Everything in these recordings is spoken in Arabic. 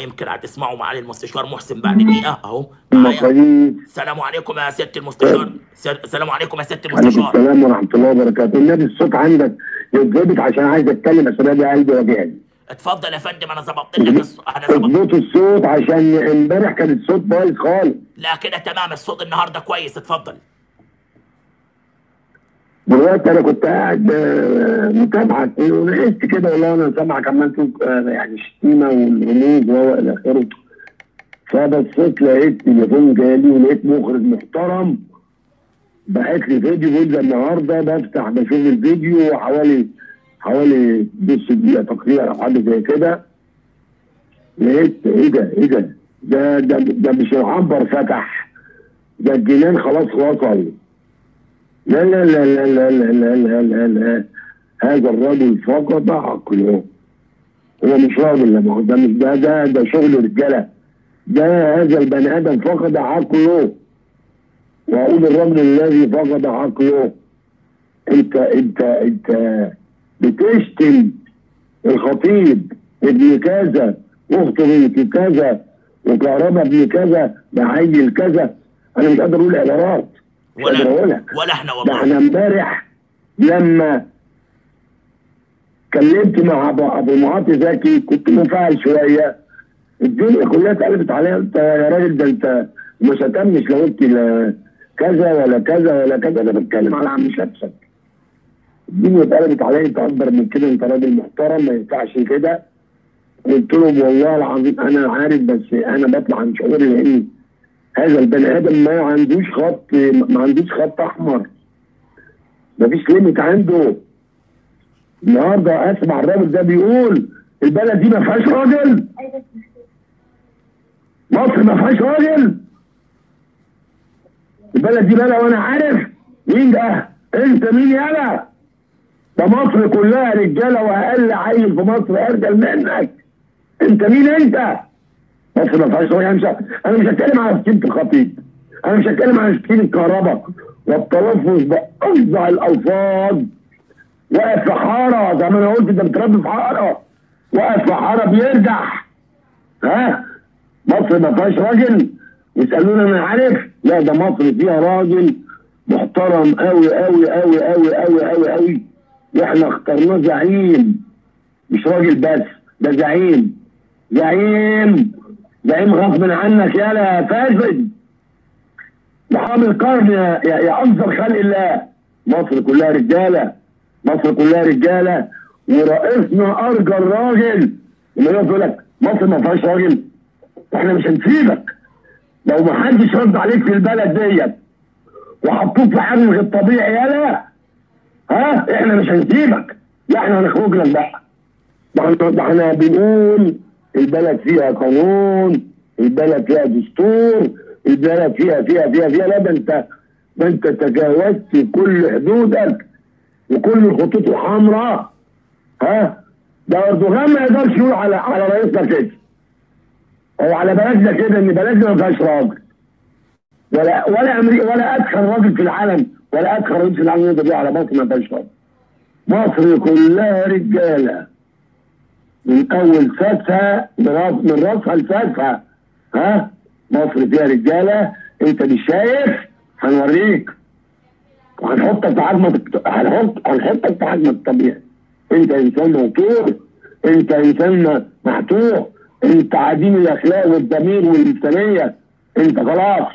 يمكن هتسمعوا معالي المستشار محسن بعد دقيقة. أهو معايا. المصاريف السلام عليكم يا سيادة المستشار. السلام عليكم يا عليكم المستشار. السلام ورحمة الله وبركاته. النبي الصوت عندك يتظبط عشان عايز اتكلم شباب يا قلبي وجهي اتفضل يا فندم أنا ظبطت لك الص... أنا ظبطت الصوت عشان امبارح كان الصوت بايظ خالص. لا كده تمام. الصوت النهاردة كويس. اتفضل. دلوقتي أنا كنت قاعد آه، متابعك ونقصت كده والله أنا سامعك عمال تقول آه، يعني الشتيمه والرموز وهو إلى آخره. فبصيت لقيت تليفون جالي ولقيت مخرج محترم بعت لي فيديو بيقول ده النهارده بفتح بشوف الفيديو حوالي حوالي نص دقيقة تقريبا أو حاجة زي كده. لقيت إيه ده؟ إيه ده؟ ده ده, ده مش العنبر فتح ده الجنان خلاص وصل لا لا لا لا لا لا لا لا لا هذا الرجل فقد عقله هو مش راجل لا ما هو ده مش ده ده ده شغل رجاله ده هذا البني آدم فقد عقله واقول الرجل الذي فقد عقله انت انت انت بتشتم الخطيب ابن كذا واخت بنت كذا وكهرباء ابن كذا ده عيل كذا أنا مش قادر أقول عبارات ولا ولا إحنا والله إحنا امبارح لما اتكلمت مع ابو أبو معاطي زكي كنت منفعل شوية. الدنيا كلها اتقلبت عليا. انت يا راجل ده انت مش هتمش لو قلت لا كذا ولا كذا ولا كذا. أنا بتكلم على عم شمسك. الدنيا اتقلبت عليا. انت أكبر من كده. انت راجل محترم. ما ينفعش كده. قلت لهم والله العظيم أنا عارف بس أنا بطلع عن شعوري لأن هذا البني آدم ما عندوش خط ما عندوش خط أحمر. مفيش ليميت عنده. النهارده اسمع الراجل ده بيقول البلد دي ما فيهاش راجل. مصر ما فيهاش راجل. البلد دي بلد وأنا عارف. مين ده؟ أنت مين يالا ده مصر كلها رجالة وأقل عيل في مصر أرجل منك. أنت مين أنت؟ مصر ما فيهاش راجل مش أنا مش هتكلم على شتيمه الخطيب. أنا مش هتكلم على شتيمه الكهرباء. والتلفظ بأفظع الألفاظ. واقف في حارة. زي ما أنا قلت ده بتربي في حارة. واقف في حارة بيرجح ها؟ مصر ما فيهاش راجل. يسالوني أنا عارف لا ده مصر فيها راجل محترم قوي قوي قوي قوي قوي قوي قوي وإحنا اخترناه زعيم. مش راجل بس ده زعيم. زعيم. زعيم غصب عنك يالا يا فاسد محامي القرن يا يا, انظر خلق الله. مصر كلها رجالة مصر كلها رجالة. ورئيسنا ارجى الراجل اللي يقول لك مصر ما فيهاش راجل. إحنا مش هنسيبك. لو ما حدش رد عليك في البلد ديت وحطوك في حجمك الطبيعي يالا ها؟ إحنا مش هنسيبك. لا إحنا هنخرج لك بقى ده إحنا بنقول البلد فيها قانون البلد فيها دستور البلد فيها فيها فيها فيها. لا ده انت ده انت تجاوزت كل حدودك وكل الخطوط الحمراء. ها؟ ده أردوغان ما يقدرش يقول على على رئيسنا كده. أو على بلدنا كده إن بلدنا ما فيهاش راجل. ولا ولا أمريكا ولا أدخل راجل في العالم ولا أدخل رئيس في العالم يقدر على مصر ما فيهاش راجل. مصر كلها رجالة. من أول فاتها من راس من راسها لفاتها ها؟ مصر فيها رجالة. أنت مش شايف؟ هنوريك. وهنحطك في حجمك هنحط هنحطك في حجمك الطبيعي. أنت إنسان موتور. أنت إنسان محتوح. أنت عديم الأخلاق والضمير والإنسانية. أنت خلاص.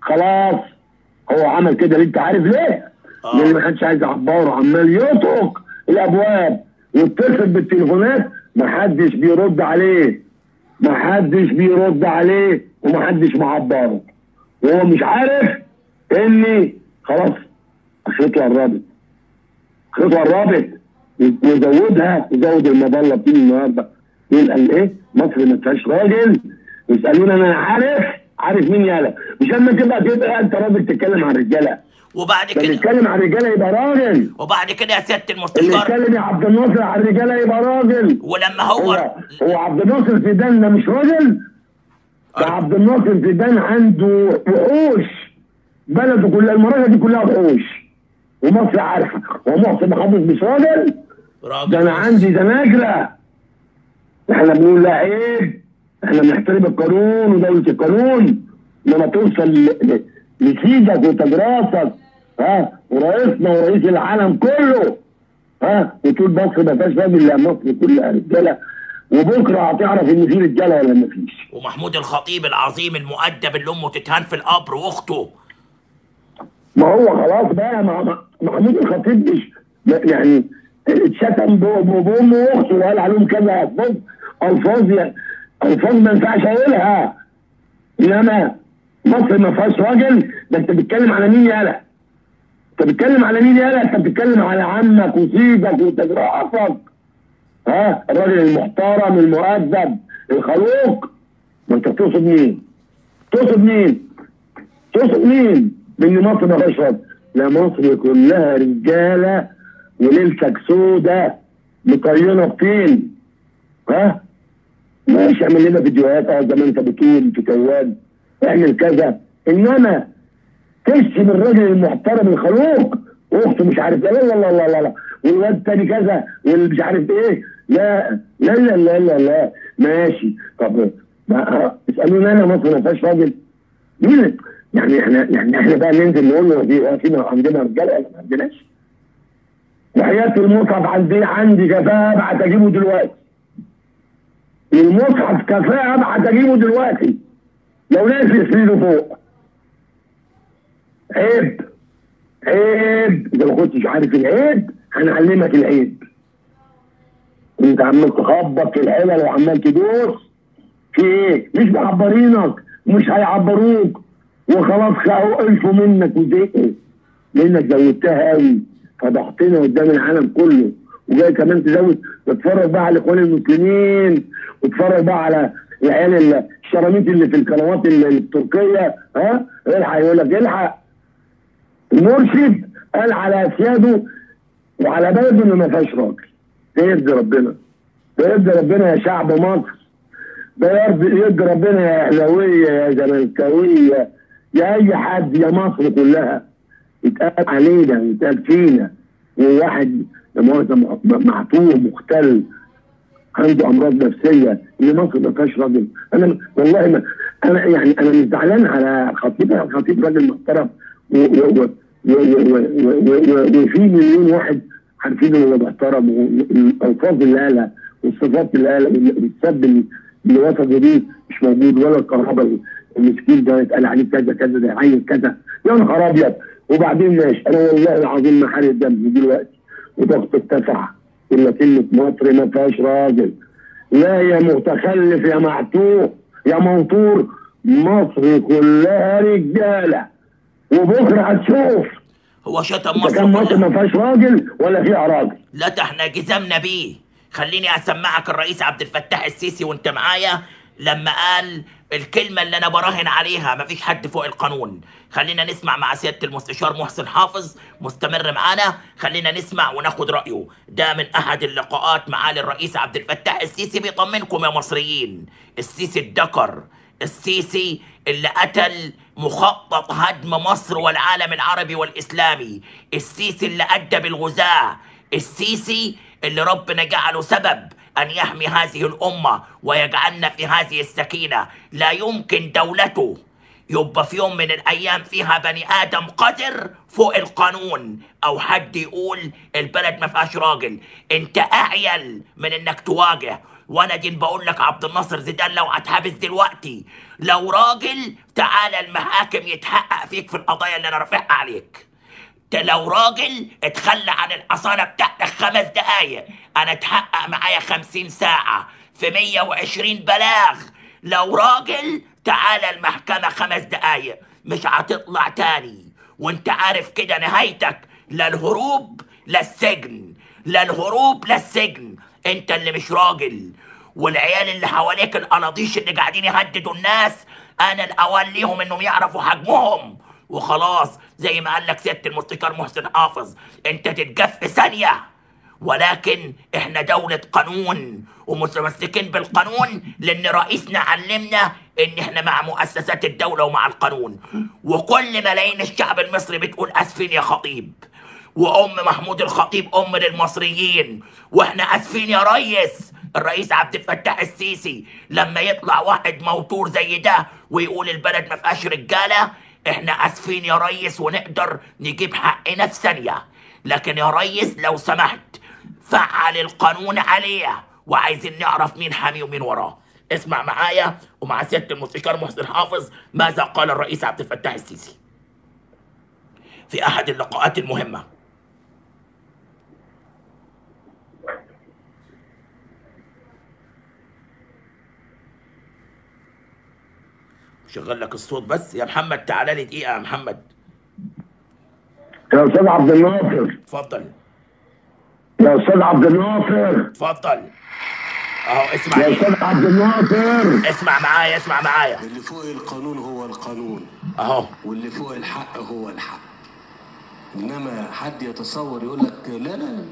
خلاص. هو عمل كده ليه؟ أنت عارف ليه؟ آه. لأن ما كانش عايز يعبره عمال يطرق الأبواب ويتصل بالتليفونات محدش بيرد عليه. محدش بيرد عليه ومحدش معبره. وهو مش عارف ان خلاص اخرته قربت اخرته قربت ويزودها يزود المظلة دي النهارده. قال إيه؟ مصر ما فيهاش راجل. يسألوني أنا عارف عارف مين يالا. مش اما تبقى تبقى أنت راجل تتكلم عن الرجالة. وبعد اللي كده يتكلم عن الرجاله يبقى راجل. وبعد كده يا اللي المستشار يتكلم يا عبد الناصر عن الرجاله يبقى راجل. ولما هو هو هو عبد الناصر زيدان ده مش راجل؟ ده عبد الناصر زيدان عنده وحوش. بلده كلها المراجع دي كلها وحوش. ومصر عارفة. ومحسن محافظ مش راجل؟ ده أنا عندي زناجرة. إحنا بنقول لا عيب إحنا بنحترم القانون ودولة القانون. لما توصل لسيدك وتجراسك ها ورئيسنا ورئيس العالم كله ها وتقول مصر ما فيهاش راجل لا مصر كلها رجاله وبكرة هتعرف إن في رجالة ولا ما فيش. ومحمود الخطيب العظيم المؤدب اللي أمه تتهان في القبر وأخته. ما هو خلاص بقى محمود الخطيب مش يعني اتشتم بأمه وأخته وقال عليهم كذا ألفاظ ألفاظ ألفاظ ما ينفعش أقولها. إنما مصر ما فيهاش راجل ده أنت بتتكلم على مين يالا انت بتتكلم على مين يالا انت بتتكلم على عمك وسيدك وتجرأتك ها؟ الراجل المحترم المؤدب الخلوق. ما انت بتقصد مين؟ تقصد مين؟ تقصد مين؟ بان مصر ما راجل لا مصر كلها رجالة وليلتك سودة مطينة بطين. ها؟ ماشي اعمل لنا فيديوهات. آه زي ما انت بتقول في كواد. اعمل كذا. انما تشتم الراجل المحترم الخلوق. واخته مش عارف إيه. لا لا لا لا والواد التاني كذا واللي مش عارف إيه. لا لا لا لا لا, لا. ماشي. طب اسألوني أنا مصر ما فيهاش راجل. مين؟ يعني إحنا يعني إحنا بقى ننزل نقول له في فينا عندنا رجالة ما عندناش؟ وحياة المصحف عندي عندي كفاءة ابعت أجيبه دلوقتي. المصحف كفاءة ابعت أجيبه دلوقتي. لو ناس يسندوا فوق. عيب عيب. إذا ما كنتش عارف العيب هنعلمك العيب. أنت عمال تخبط في العلل وعمال تدوس. في إيه؟ مش معبرينك مش هيعبروك. وخلاص خلقوا ألفوا منك وزهقوا. لانك زودتها قوي. فضحتنا قدام العالم كله. وجاي كمان تزود. تتفرج بقى على الاخوان المسلمين. وتتفرج بقى على العيال ال- الشراميط اللي في القنوات ال- التركية. ها؟ الحق يقول لك الحق. المرشد قال على أسياده وعلى بلده إنه ما فيهاش راجل. ده يرضي ربنا. ده يرضي ربنا يا شعب مصر. ده يرضي ربنا يا أهلاوية يا زملكاوية يا أي حد يا مصر كلها. يتقال علينا يتقال فينا. وواحد معتوه مختل عنده أمراض نفسية. إن مصر ما فيهاش راجل. أنا والله ما أنا يعني أنا مش زعلان على خطيب خطيب راجل محترم. وفي مليون واحد عارفين انه محترم والالفاظ اللي قالها والصفات اللي قالها والسب اللي وصفه دي مش موجود ولا الكهرباء المسكين ده يتقال عليه كذا كذا ده عين كذا يا نهار ابيض وبعدين ماشي أنا والله العظيم ما حارق دم دلوقتي وضغط ارتفع الا كلمه مصر ما فيهاش راجل لا يا متخلف يا معتوه يا موتور مصر كلها رجاله وبكرة هتشوف. هو شتم مصر كان مصر ما فيهاش راجل ولا فيها راجل لا ده إحنا جزمنا بيه. خليني أسمعك الرئيس عبد الفتاح السيسي وأنت معايا لما قال الكلمة اللي أنا براهن عليها مفيش حد فوق القانون. خلينا نسمع مع سيادة المستشار محسن حافظ مستمر معانا. خلينا نسمع وناخد رأيه. ده من أحد اللقاءات معالي الرئيس عبد الفتاح السيسي بيطمنكم يا مصريين. السيسي الدكر السيسي اللي قتل مخطط هدم مصر والعالم العربي والإسلامي. السيسي اللي أدى بالغزاة. السيسي اللي ربنا جعله سبب أن يحمي هذه الأمة ويجعلنا في هذه السكينة. لا يمكن دولته يبقى في يوم من الأيام فيها بني آدم قذر فوق القانون. أو حد يقول البلد ما فيهاش راجل. أنت أعيل من إنك تواجه. وأنا دين بقول لك عبد الناصر زيدان لو هتحبس دلوقتي لو راجل تعالى المحاكم يتحقق فيك في القضايا اللي أنا رافعها عليك. لو راجل اتخلى عن الحصانه بتاعتك خمس دقايق أنا اتحقق معايا خمسين ساعة في مية وعشرين بلاغ. لو راجل تعالى المحكمة خمس دقايق مش هتطلع تاني. وانت عارف كده نهايتك لا الهروب لا السجن. لا الهروب لا السجن. انت اللي مش راجل. والعيال اللي حواليك القلاطيش اللي قاعدين يهددوا الناس أنا الأول ليهم إنهم يعرفوا حجمهم. وخلاص زي ما قال لك سيادة المستشار محسن حافظ انت تتجف في ثانية. ولكن إحنا دولة قانون ومتمسكين بالقانون لأن رئيسنا علمنا إن إحنا مع مؤسسات الدولة ومع القانون. وكل ملايين الشعب المصري بتقول أسفين يا خطيب. وأم محمود الخطيب أم للمصريين. وإحنا آسفين يا ريس. الرئيس عبد الفتاح السيسي لما يطلع واحد موتور زي ده ويقول البلد ما فيهاش رجالة إحنا آسفين يا ريس ونقدر نجيب حقنا في ثانية. لكن يا ريس لو سمحت فعل القانون عليه وعايزين نعرف مين حامي ومين وراه. اسمع معايا ومع سيادة المستشار محسن حافظ ماذا قال الرئيس عبد الفتاح السيسي في أحد اللقاءات المهمة. شغل لك الصوت بس. يا محمد تعالى لي دقيقة يا محمد. يا أستاذ عبد الناصر. اتفضل. يا أستاذ عبد الناصر. اتفضل. أهو اسمع يا أستاذ عبد الناصر. اسمع معايا اسمع معايا. اللي فوق القانون هو القانون. أهو. واللي فوق الحق هو الحق. إنما حد يتصور يقول لك لا لا لا.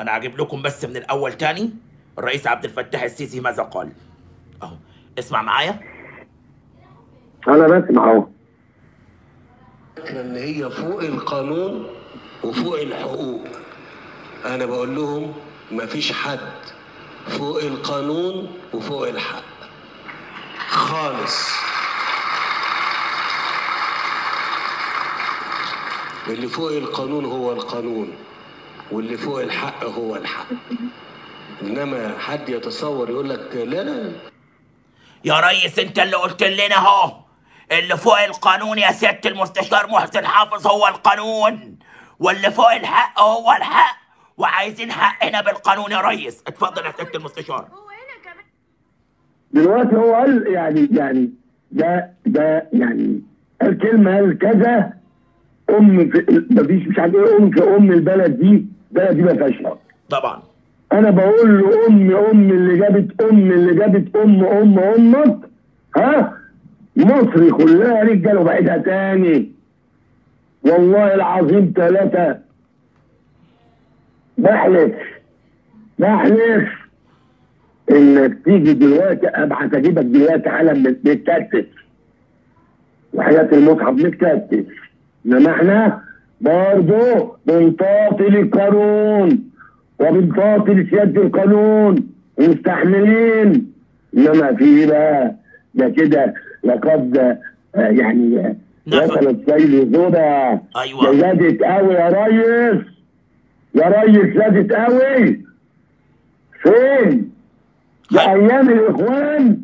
أنا هجيب لكم بس من الأول تاني. الرئيس عبد الفتاح السيسي ماذا قال؟ أهو. اسمع معايا. أنا بسمع أهو. ان هي فوق القانون وفوق الحقوق. أنا بقول لهم مفيش حد فوق القانون وفوق الحق. خالص. اللي فوق القانون هو القانون واللي فوق الحق هو الحق. إنما حد يتصور يقول لك لا لا. يا ريس انت اللي قلت لنا اهو. اللي فوق القانون يا سيادة المستشار محسن حافظ هو القانون. واللي فوق الحق هو الحق. وعايزين حقنا بالقانون يا ريس. اتفضل يا سيادة المستشار. هو هنا كمان. دلوقتي هو قال يعني يعني ده ده يعني قال كلمه قال كذا أم في مفيش مش عارف إيه أم في أم البلد دي البلد دي ما فيهاش حق. طبعا. أنا بقول له أم أم اللي جابت أم اللي جابت أم أم أمك ها؟ مصر كلها رجاله وبعدها تاني. والله العظيم ثلاثة بحلف بحلف إنك تيجي دلوقتي ابعت أجيبك دلوقتي علم متكتف. وحياة المصحف متكتف. إنما إحنا برضه بنطاطي القانون. وبنطاطي سيادة القانون ومستحملين إنما في إيه بقى ده كده لقد آه، يعني. وصلت سيد زودا أيوة. ده زادت قوي يا ريس يا ريس زادت قوي فين؟ ده. أيام الإخوان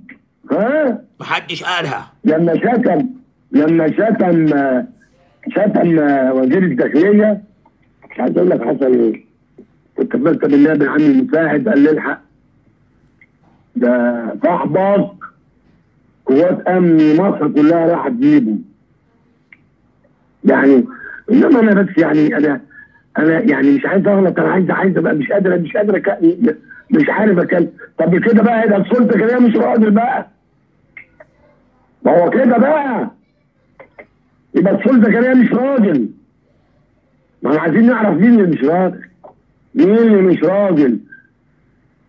ها محدش قالها لما شتم لما شتم شتم وزير الداخلية مش عايز أقول لك حصل إيه بكتب النائب العام المساعد قال لي الحق. ده صاحبك قوات أمن مصر كلها راحت تجيبه. يعني إنما أنا بس يعني أنا أنا يعني مش عايز أغلط أنا عايز عايز أبقى مش قادر مش قادر مش عارف اتكلم طب كده بقى ده السلطة كده مش راجل بقى. ما هو كده بقى. يبقى السلطة كده مش راجل ما إحنا عايزين نعرف مين اللي مش راجل مين اللي مش راجل؟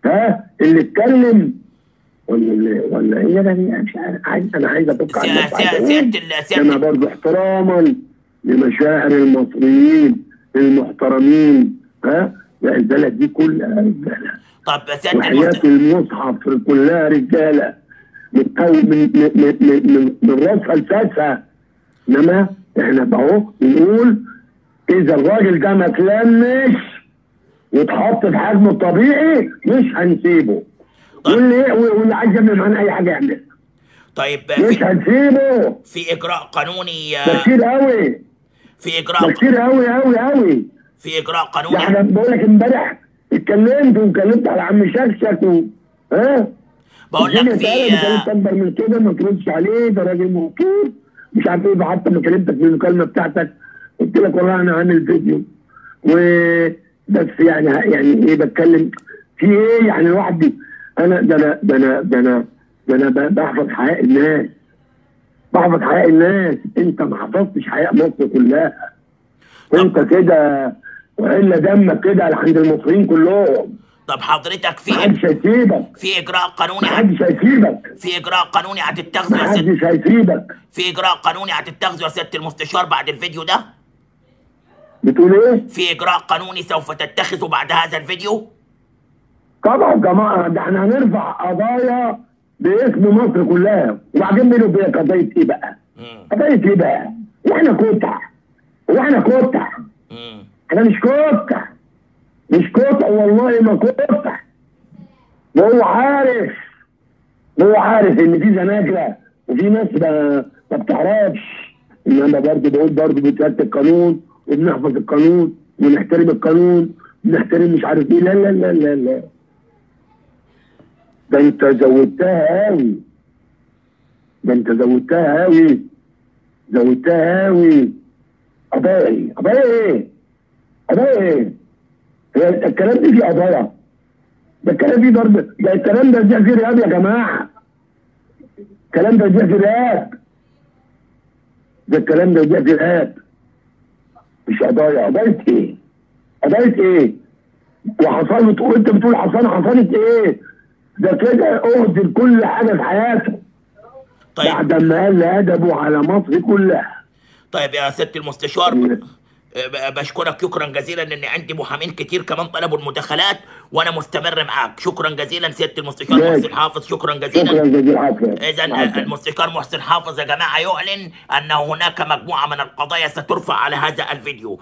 ها؟ اللي اتكلم؟ ولا ولا إيه أنا مش عايز أنا عايز أفك عن سيادة أنا برضه احتراما لمشاعر المصريين المحترمين ها؟ لا البلد دي كلها رجالة. طب سيادة وحياة المست... المصحف كلها رجالة. من أول- من من من من, من, راسها لفاسها إنما إحنا اهو بنقول إذا الراجل ده ما تلمش واتحط في حجمه الطبيعي مش هنسيبه. طيب. واللي واللي عايز يعمل معانا أي حاجة يعملها طيب مش في, هنسيبه. في إجراء قانوني آه، كتير قوي. في إجراء كتير قوي قوي قوي. في إجراء قانوني. إحنا بقول لك امبارح اتكلمت واتكلمت على عم شكشك و... ها؟ بقول لك في آه، أكبر من كده ما تردش عليه ده راجل موقوف مش عارف إيه حتى ما كلمتك في المكالمة بتاعتك. قلت لك والله أنا عامل فيديو. و بس يعني يعني إيه بتكلم في إيه يعني الواحد بي- أنا ده أنا ده أنا ده أنا ده أنا بحفظ حياء الناس. بحفظ حياء الناس. أنت ما حفظتش حياء مصر كلها. أنت كده وإلا دمك كده عند المصريين كلهم. طب حضرتك في محدش هيسيبك. في إجراء قانوني محدش هيسيبك. في إجراء قانوني هتتخذه يا محدش هيسيبك. في إجراء قانوني هتتخذه يا سيادة المستشار بعد الفيديو ده؟ بتقول إيه؟ في إجراء قانوني سوف تتخذه بعد هذا الفيديو؟ طبعا جماعة ده إحنا هنرفع قضايا باسم مصر كلها. وبعدين بيني وبينك قضية إيه بقى؟ قضية إيه بقى؟ وإحنا كتع وإحنا كتع. إحنا مش كتع مش كتع والله ما كتع وهو عارف. هو عارف إن في زناجرة وفي ناس ما, بتعرفش إنما برضه بقول برضه بتهدي القانون وبنحفظ القانون ونحترم القانون ونحترم مش عارف إيه. لا لا لا لا لا. ده انت زودتها قوي. ده انت زودتها قوي. زودتها قوي. قضايا إيه؟ قضايا إيه؟ قضايا إيه؟ هي الكلام دي فيه قضايا ده الكلام دي ضرب ده الكلام ده رجع فيه رهاب يا جماعة. الكلام ده رجع فيه رهاب ده الكلام ده رجع فيه رهاب مش قضايا قضايا إيه؟ قضايا إيه؟ وحصلت وانت بتقول حصل حصلت إيه؟ ده كده اهدر كل حاجة في حياته طيب بعد ما قال أدبه على مصر كلها طيب يا سياده المستشار. ب- بشكرك شكرا جزيلا ان عندي محامين كتير كمان طلبوا المداخلات وأنا مستمر معاك. شكرا جزيلا سيادة المستشار. محسن حافظ. شكرا جزيلا. شكرا جزيلا عفوا اذا. المستشار محسن حافظ يا جماعة يعلن أن هناك مجموعة من القضايا سترفع على هذا الفيديو.